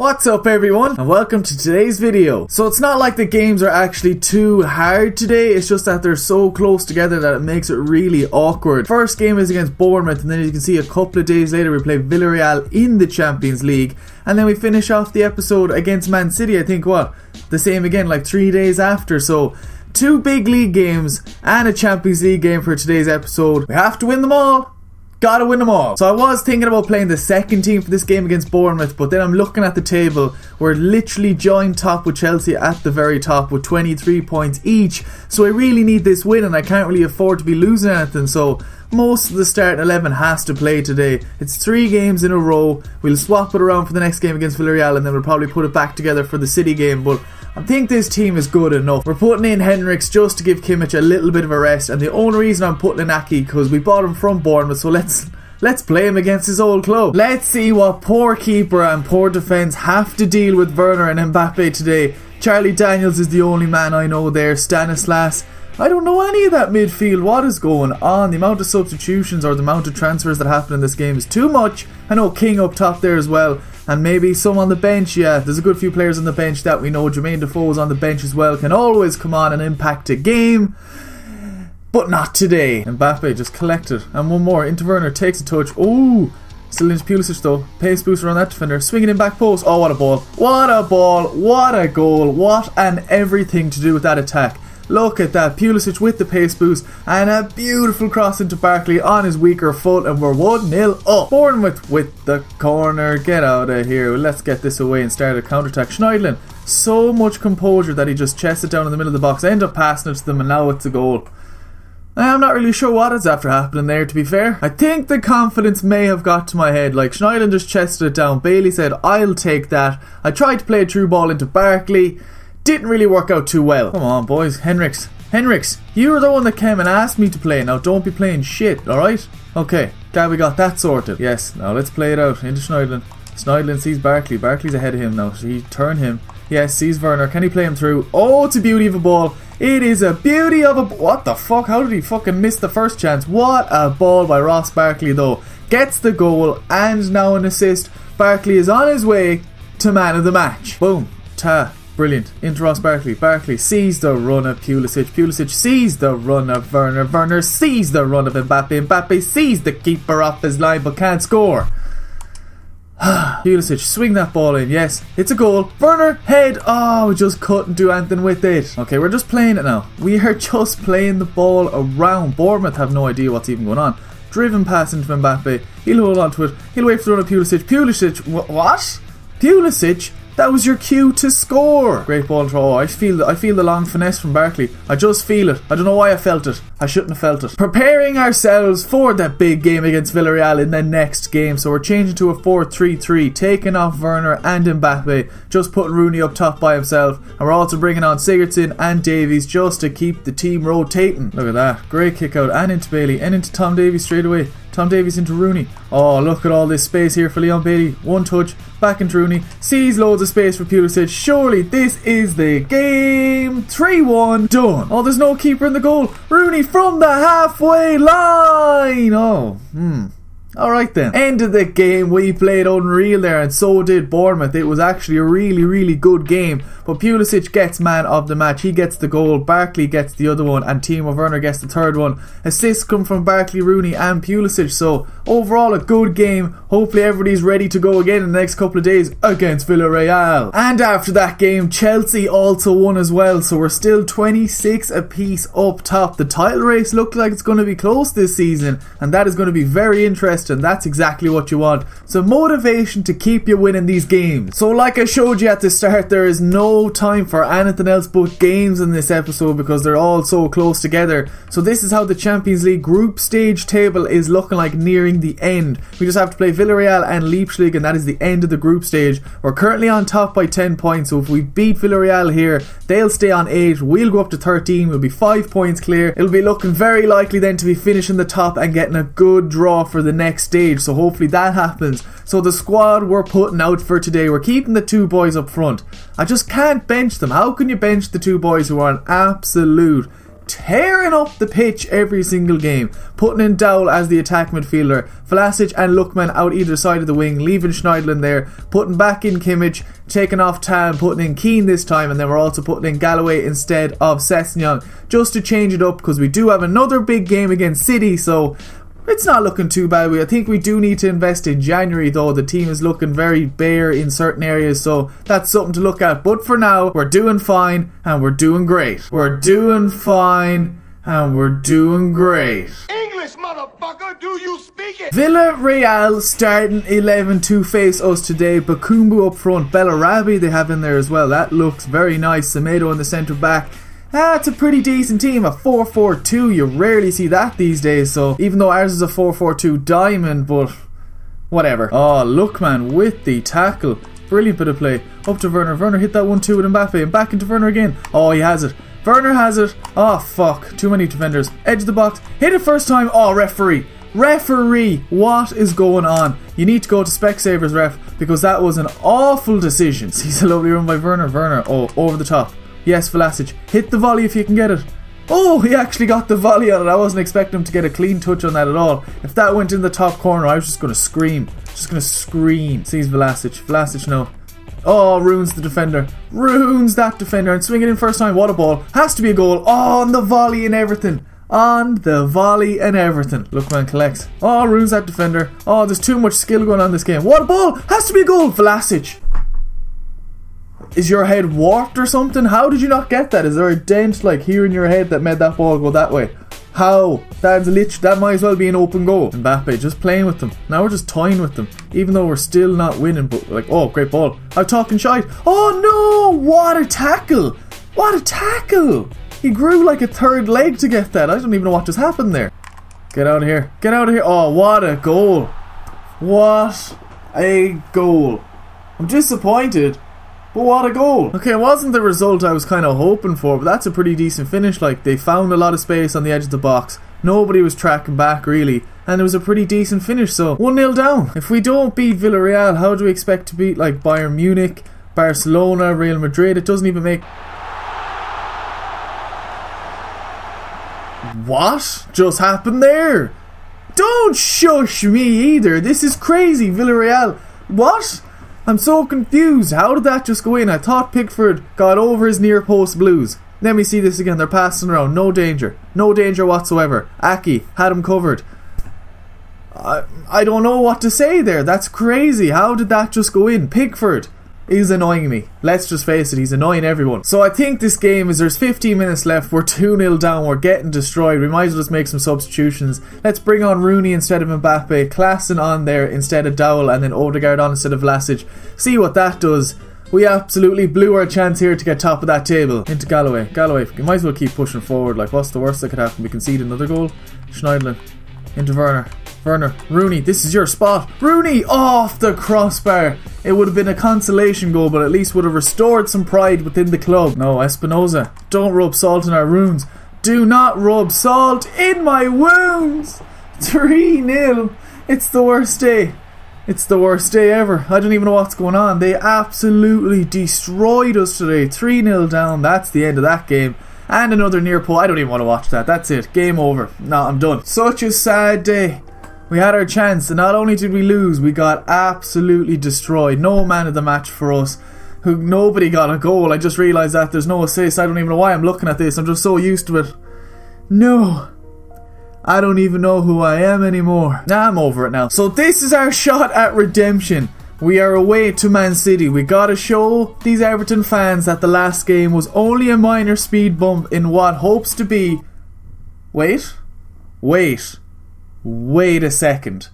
What's up everyone and welcome to today's video. So it's not like the games are actually too hard today, it's just that they're so close together that it makes it really awkward. First game is against Bournemouth and then you can see a couple of days later we play Villarreal in the Champions League and then we finish off the episode against Man City I think what? The same again like three days after so two big league games and a Champions League game for today's episode. We have to win them all Gotta win them all. So I was thinking about playing the second team for this game against Bournemouth, but then I'm looking at the table. We're literally joined top with Chelsea at the very top with 23 points each. So I really need this win and I can't really afford to be losing anything. So most of the start 11 has to play today. It's three games in a row. We'll swap it around for the next game against Villarreal and then we'll probably put it back together for the City game. But I think this team is good enough. We're putting in Henrichs just to give Kimmich a little bit of a rest, and the only reason I'm putting in Ake because we bought him from Bournemouth, so let's Let's play him against his old club. Let's see what poor keeper and poor defence have to deal with Werner and Mbappe today. Charlie Daniels is the only man I know there. Stanislas. I don't know any of that midfield. What is going on? The amount of substitutions or the amount of transfers that happen in this game is too much. I know King up top there as well and maybe some on the bench. Yeah, there's a good few players on the bench that we know. Jermaine Defoe is on the bench as well, can always come on and impact a game. But not today. And Mbappe just collected. And one more. Into Werner takes a touch. Oh, Still into Pulisic though. Pace booster on that defender. Swinging in back post. Oh, what a ball. What a ball. What a goal. What an everything to do with that attack. Look at that. Pulisic with the pace boost and a beautiful cross into Barkley on his weaker foot and we're 1-0 up. Bournemouth with the corner. Get out of here. Let's get this away and start a counter-attack. Schneiderlin. So much composure that he just chests it down in the middle of the box. End up passing it to them and now it's a goal. I'm not really sure what is after happening there, to be fair. I think the confidence may have got to my head. Like, Schneiderlin just chested it down. Bailey said, I'll take that. I tried to play a true ball into Barkley. Didn't really work out too well. Come on, boys. Henrichs. Henrichs, you were the one that came and asked me to play. Now don't be playing shit, alright? Okay, glad we got that sorted. Yes, now let's play it out into Schneiderlin. Schneiderlin sees Barkley. Barkley's ahead of him now. So he turn him. Yes, sees Werner. Can he play him through? Oh, it's a beauty of a ball. It is a beauty of a... What the fuck? How did he fucking miss the first chance? What a ball by Ross Barkley, though. Gets the goal and now an assist. Barkley is on his way to man of the match. Boom. Ta. Brilliant. Into Ross Barkley. Barkley sees the run of Pulisic. Pulisic sees the run of Werner. Werner sees the run of Mbappe. Mbappe sees the keeper off his line but can't score. Pulisic, swing that ball in. Yes, it's a goal. Werner, head. Oh, we just couldn't do anything with it. Okay, we're just playing it now. We are just playing the ball around. Bournemouth have no idea what's even going on. Driven pass into Mbappe. He'll hold on to it. He'll wait for the run of Pulisic. Pulisic, wh what? Pulisic that was your cue to score. Great ball throw. I feel I feel the long finesse from Barkley. I just feel it. I don't know why I felt it. I shouldn't have felt it. Preparing ourselves for that big game against Villarreal in the next game. So we're changing to a 4-3-3, taking off Werner and Mbappe, just putting Rooney up top by himself. And we're also bringing on Sigurdsson and Davies just to keep the team rotating. Look at that. Great kick out and into Bailey and into Tom Davies straight away. Tom Davies into Rooney. Oh, look at all this space here for Leon Bailey. One touch, back into Rooney. Sees loads of space for Pulisic. Surely this is the game. 3-1, done. Oh, there's no keeper in the goal. Rooney from the halfway line. Oh, hmm. Alright then. End of the game. We played unreal there and so did Bournemouth. It was actually a really, really good game. But Pulisic gets man of the match. He gets the goal. Barkley gets the other one. And Timo Werner gets the third one. Assists come from Barkley, Rooney and Pulisic. So overall a good game. Hopefully everybody's ready to go again in the next couple of days against Villarreal. And after that game, Chelsea also won as well. So we're still 26 apiece up top. The title race looks like it's going to be close this season. And that is going to be very interesting and that's exactly what you want. So motivation to keep you winning these games. So like I showed you at the start, there is no time for anything else but games in this episode because they're all so close together. So this is how the Champions League group stage table is looking like nearing the end. We just have to play Villarreal and Leipzig and that is the end of the group stage. We're currently on top by 10 points, so if we beat Villarreal here, they'll stay on 8, we'll go up to 13, we'll be 5 points clear. It'll be looking very likely then to be finishing the top and getting a good draw for the next stage, so hopefully that happens. So the squad we're putting out for today, we're keeping the two boys up front. I just can't bench them. How can you bench the two boys who are an absolute tearing up the pitch every single game, putting in Dowell as the attack midfielder, Vlasic and Lookman out either side of the wing, leaving Schneiderlin there, putting back in Kimmich, taking off Tam, putting in Keane this time, and then we're also putting in Galloway instead of Sessegnon, just to change it up because we do have another big game against City, so it's not looking too bad. I think we do need to invest in January though. The team is looking very bare in certain areas, so that's something to look at. But for now, we're doing fine and we're doing great. We're doing fine and we're doing great. English, motherfucker, do you speak it? Villarreal starting 11 to face us today. Bakambu up front, Bellarabi they have in there as well. That looks very nice. Semedo in the centre back. That's a pretty decent team. A 4-4-2. You rarely see that these days. So even though ours is a 4-4-2 diamond, but whatever. Oh, Lookman, with the tackle. Brilliant bit of play. Up to Werner. Werner hit that one too with Mbappe. And back into Werner again. Oh, he has it. Werner has it. Oh, fuck. Too many defenders. Edge of the box. Hit it first time. Oh, referee. Referee, what is going on? You need to go to Specsavers ref because that was an awful decision. He's a lovely run by Werner. Werner, oh, over the top. Yes, Vlasic. Hit the volley if you can get it. Oh, he actually got the volley on it. I wasn't expecting him to get a clean touch on that at all. If that went in the top corner, I was just going to scream. Just going to scream. Sees Vlasic. Vlasic, no. Oh, ruins the defender. Ruins that defender and swing it in first time. What a ball. Has to be a goal. Oh, on the volley and everything. On the volley and everything. Lookman collects. Oh, ruins that defender. Oh, there's too much skill going on in this game. What a ball. Has to be a goal. Vlasic. Is your head warped or something? How did you not get that? Is there a dent like here in your head that made that ball go that way? How? That's literally that might as well be an open goal. Mbappe just playing with them. Now we're just toying with them, even though we're still not winning. But like, oh, great ball! I'm talking shite. Oh no! What a tackle! What a tackle! He grew like a third leg to get that. I don't even know what just happened there. Get out of here! Get out of here! Oh, what a goal! What a goal! I'm disappointed but what a goal! Okay, it wasn't the result I was kind of hoping for, but that's a pretty decent finish. Like, they found a lot of space on the edge of the box. Nobody was tracking back, really. And it was a pretty decent finish, so 1 0 down. If we don't beat Villarreal, how do we expect to beat, like, Bayern Munich, Barcelona, Real Madrid? It doesn't even make. What just happened there? Don't shush me either. This is crazy, Villarreal. What? I'm so confused. How did that just go in? I thought Pickford got over his near post blues. Let me see this again. They're passing around. No danger. No danger whatsoever. Ake had him covered. I, I don't know what to say there. That's crazy. How did that just go in? Pickford is annoying me. Let's just face it, he's annoying everyone. So I think this game is there's 15 minutes left, we're 2 0 down, we're getting destroyed. We might as well just make some substitutions. Let's bring on Rooney instead of Mbappe, Klaassen on there instead of Dowell, and then Odegaard on instead of Vlasic. See what that does. We absolutely blew our chance here to get top of that table. Into Galloway. Galloway, you might as well keep pushing forward. Like, what's the worst that could happen? We concede another goal. Schneiderlin. Into Werner. Werner, Rooney, this is your spot. Rooney off the crossbar. It would have been a consolation goal, but at least would have restored some pride within the club. No, Espinoza, don't rub salt in our wounds. Do not rub salt in my wounds. 3 0. It's the worst day. It's the worst day ever. I don't even know what's going on. They absolutely destroyed us today. 3 0 down. That's the end of that game. And another near pull. I don't even want to watch that. That's it. Game over. No, I'm done. Such a sad day. We had our chance, and not only did we lose, we got absolutely destroyed. No man of the match for us. Who nobody got a goal. I just realised that there's no assist. I don't even know why I'm looking at this. I'm just so used to it. No. I don't even know who I am anymore. Nah, I'm over it now. So this is our shot at redemption. We are away to Man City. We gotta show these Everton fans that the last game was only a minor speed bump in what hopes to be. Wait. Wait. Wait a second.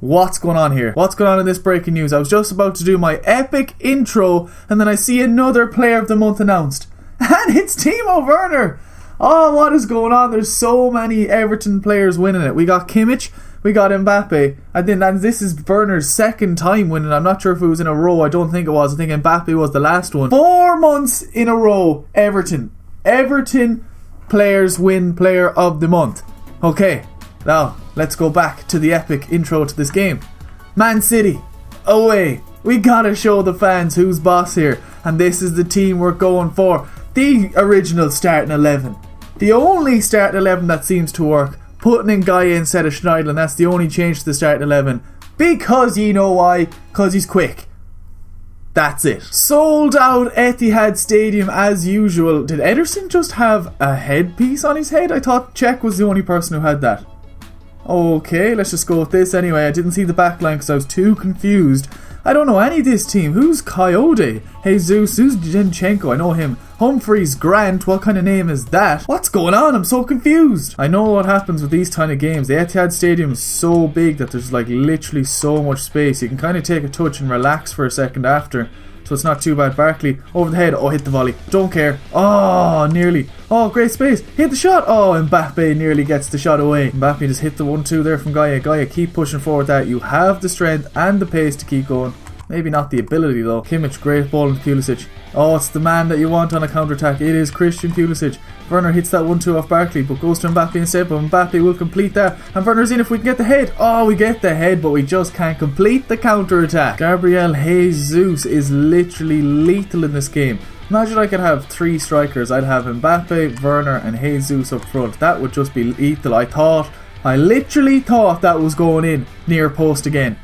What's going on here? What's going on in this breaking news? I was just about to do my epic intro, and then I see another player of the month announced. And it's Timo Werner! Oh, what is going on? There's so many Everton players winning it. We got Kimmich, we got Mbappe, and then and this is Werner's second time winning. I'm not sure if it was in a row. I don't think it was. I think Mbappe was the last one. Four months in a row, Everton. Everton players win player of the month. Okay, now, let's go back to the epic intro to this game. Man City, away. We gotta show the fans who's boss here, and this is the team we're going for. The original starting 11. The only starting 11 that seems to work, putting in Gueye instead of Schneiderlin, that's the only change to the starting 11. Because you know why? Because he's quick. That's it. Sold out Etihad Stadium as usual. Did Ederson just have a headpiece on his head? I thought Cech was the only person who had that. Okay, let's just go with this anyway. I didn't see the backline because I was too confused. I don't know any of this team. Who's Coyote? Hey Jesus, who's Zinchenko? I know him. Humphreys Grant, what kind of name is that? What's going on? I'm so confused. I know what happens with these kind of games. The Etihad Stadium is so big that there's like literally so much space. You can kind of take a touch and relax for a second after so it's not too bad. Barkley over the head. Oh, hit the volley. Don't care. Oh, nearly. Oh, great space. Hit the shot. Oh, and Mbappe nearly gets the shot away. Mbappe just hit the 1-2 there from Gueye. Gueye, keep pushing forward that. You have the strength and the pace to keep going. Maybe not the ability though. Kimmich, great ball into Pulisic. Oh, it's the man that you want on a counter attack. It is Christian Pulisic. Werner hits that 1 2 off Barkley, but goes to Mbappe instead. But Mbappe will complete that. And Werner's in if we can get the head. Oh, we get the head, but we just can't complete the counter attack. Gabriel Jesus is literally lethal in this game. Imagine I could have three strikers. I'd have Mbappe, Werner, and Jesus up front. That would just be lethal. I thought, I literally thought that was going in near post again.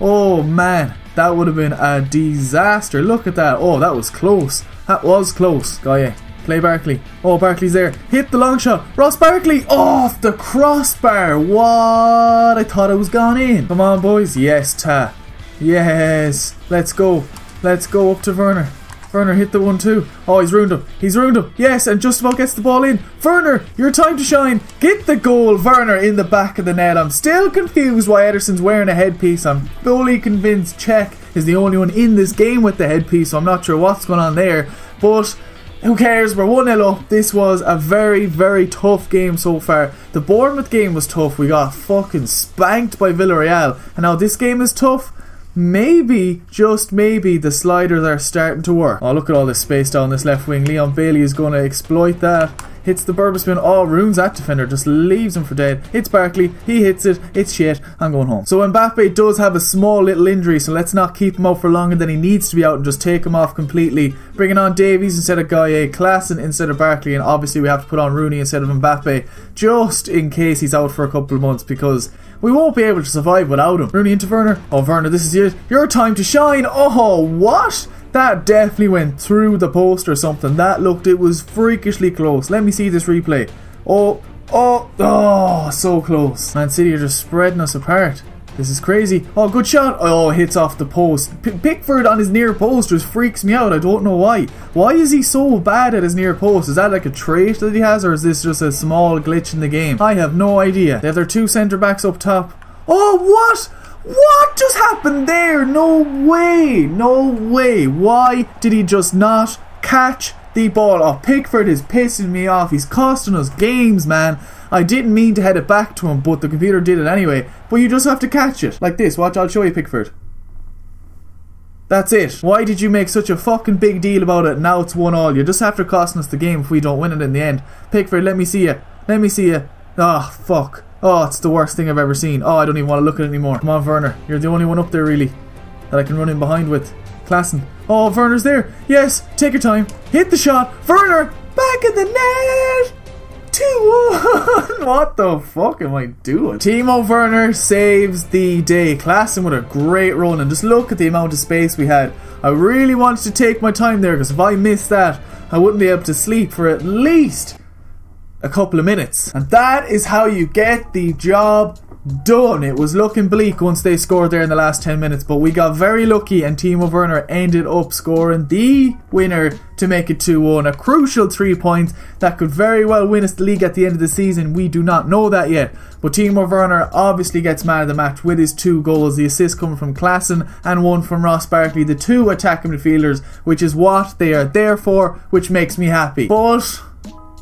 Oh man, that would have been a disaster. Look at that. Oh, that was close. That was close. Guy, Play Barkley. Oh, Barkley's there. Hit the long shot. Ross Barkley off the crossbar. What? I thought it was gone in. Come on, boys. Yes, Ta. Yes. Let's go. Let's go up to Werner. Werner hit the one two. Oh, he's ruined him. He's ruined him. Yes, and just about gets the ball in. Werner, your time to shine. Get the goal. Werner in the back of the net. I'm still confused why Ederson's wearing a headpiece. I'm fully convinced Cech is the only one in this game with the headpiece, so I'm not sure what's going on there. But who cares? We're 1 0 up. This was a very, very tough game so far. The Bournemouth game was tough. We got fucking spanked by Villarreal. And now this game is tough. Maybe, just maybe, the sliders are starting to work. Oh, look at all this space down this left wing. Leon Bailey is going to exploit that hits the Berbatov spin. Oh, ruins that defender, just leaves him for dead. Hits Barkley, he hits it, it's shit, I'm going home. So Mbappe does have a small little injury, so let's not keep him out for longer than he needs to be out and just take him off completely. Bringing on Davies instead of Gueye, Klaassen instead of Barkley, and obviously we have to put on Rooney instead of Mbappe, just in case he's out for a couple of months because we won't be able to survive without him. Rooney into Werner. Oh, Werner, this is it. Your time to shine. Oh, what? That definitely went through the post or something. That looked, it was freakishly close. Let me see this replay. Oh, oh, oh, so close. Man City are just spreading us apart. This is crazy. Oh, good shot. Oh, hits off the post. P Pickford on his near post just freaks me out. I don't know why. Why is he so bad at his near post? Is that like a trait that he has, or is this just a small glitch in the game? I have no idea. They have their two centre backs up top. Oh, what? What just happened there? No way! No way! Why did he just not catch the ball? Oh, Pickford is pissing me off. He's costing us games, man. I didn't mean to head it back to him, but the computer did it anyway. But you just have to catch it. Like this. Watch, I'll show you, Pickford. That's it. Why did you make such a fucking big deal about it? Now it's one all. You're just after costing us the game if we don't win it in the end. Pickford, let me see you. Let me see you. Ah, oh, fuck. Oh, it's the worst thing I've ever seen. Oh, I don't even want to look at it anymore. Come on, Werner. You're the only one up there, really, that I can run in behind with. Klaassen. Oh, Werner's there. Yes, take your time. Hit the shot. Werner, back in the net. 2-1. what the fuck am I doing? Timo Werner saves the day. Klaassen with a great run. And just look at the amount of space we had. I really wanted to take my time there because if I missed that, I wouldn't be able to sleep for at least a couple of minutes. And that is how you get the job done. It was looking bleak once they scored there in the last 10 minutes, but we got very lucky and Timo Werner ended up scoring the winner to make it 2-1. A crucial three points that could very well win us the league at the end of the season. We do not know that yet. But Timo Werner obviously gets man of the match with his two goals. The assist coming from Klaassen and one from Ross Barkley, the two attacking midfielders, which is what they are there for, which makes me happy. But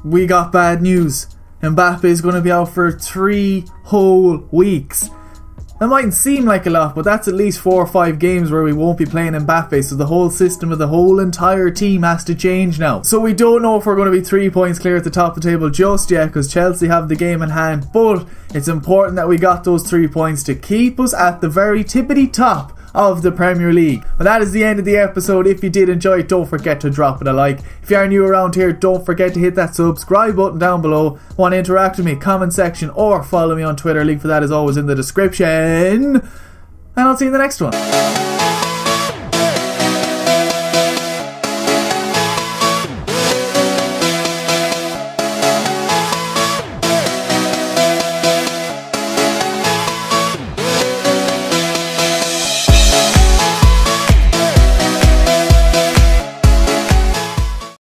we got bad news. Mbappe is going to be out for three whole weeks. That mightn't seem like a lot, but that's at least four or five games where we won't be playing Mbappe, so the whole system of the whole entire team has to change now. So we don't know if we're going to be three points clear at the top of the table just yet, because Chelsea have the game in hand, but it's important that we got those three points to keep us at the very tippity top of the Premier League. Well, that is the end of the episode. If you did enjoy it, don't forget to drop it a like. If you are new around here, don't forget to hit that subscribe button down below. Want to interact with me, comment section, or follow me on Twitter. Link for that is always in the description. And I'll see you in the next one.